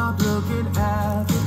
stop looking at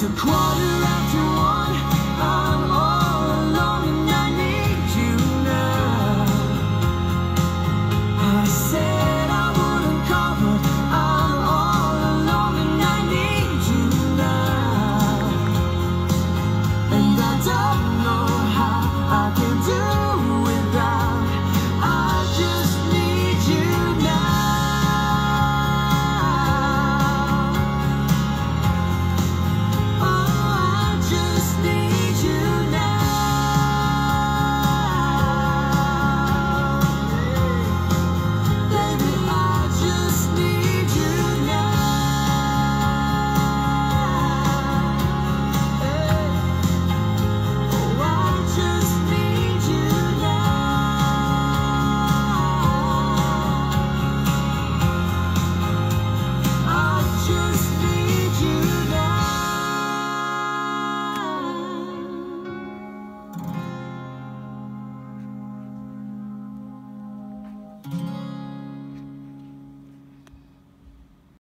It's a quarter